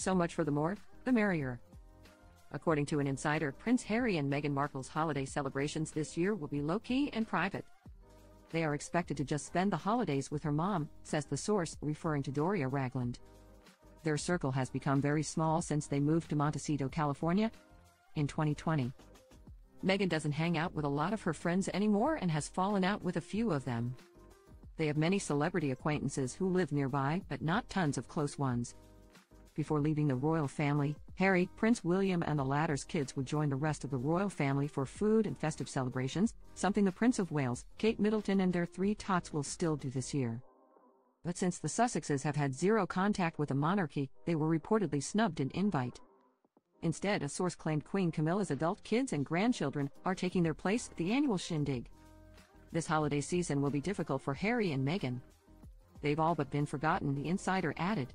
So much for the more, the merrier. According to an insider, Prince Harry and Meghan Markle's holiday celebrations this year will be low key and private. They are expected to just spend the holidays with her mom, says the source, referring to Doria Ragland. Their circle has become very small since they moved to Montecito, California in 2020. Meghan doesn't hang out with a lot of her friends anymore and has fallen out with a few of them. They have many celebrity acquaintances who live nearby, but not tons of close ones. Before leaving the royal family, Harry, Prince William, and the latter's kids would join the rest of the royal family for food and festive celebrations, something the Prince of Wales, Kate Middleton, and their three tots will still do this year. But since the Sussexes have had zero contact with the monarchy, they were reportedly snubbed an invite. Instead, a source claimed Queen Camilla's adult kids and grandchildren are taking their place at the annual shindig. This holiday season will be difficult for Harry and Meghan. They've all but been forgotten, the insider added.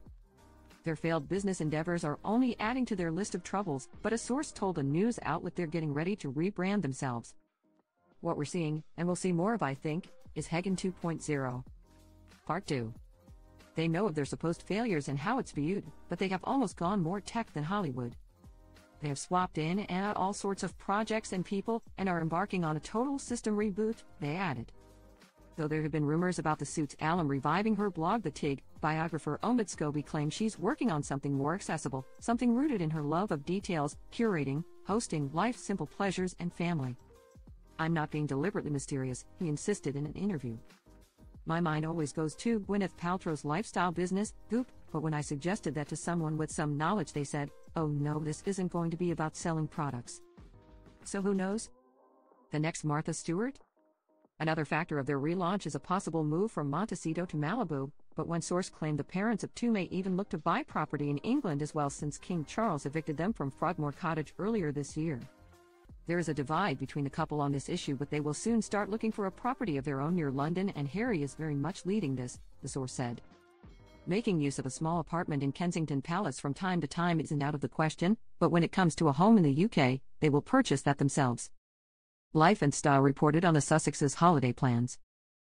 Their failed business endeavors are only adding to their list of troubles, but a source told a news outlet they're getting ready to rebrand themselves. What we're seeing, and we'll see more of, I think, is Hagen 2.0. Part 2. They know of their supposed failures and how it's viewed, but they have almost gone more tech than Hollywood. They have swapped in and out all sorts of projects and people and are embarking on a total system reboot, they added. Though there have been rumors about the Suits alum reviving her blog The Tig, biographer Omid Scobie claims she's working on something more accessible, something rooted in her love of details, curating, hosting life's simple pleasures and family. I'm not being deliberately mysterious, he insisted in an interview. My mind always goes to Gwyneth Paltrow's lifestyle business, Goop, but when I suggested that to someone with some knowledge, they said, oh no, this isn't going to be about selling products. So who knows? The next Martha Stewart? Another factor of their relaunch is a possible move from Montecito to Malibu, but one source claimed the parents of two may even look to buy property in England as well since King Charles evicted them from Frogmore Cottage earlier this year. There is a divide between the couple on this issue, but they will soon start looking for a property of their own near London, and Harry is very much leading this, the source said. Making use of a small apartment in Kensington Palace from time to time isn't out of the question, but when it comes to a home in the UK, they will purchase that themselves. Life and Style reported on the Sussexes' holiday plans.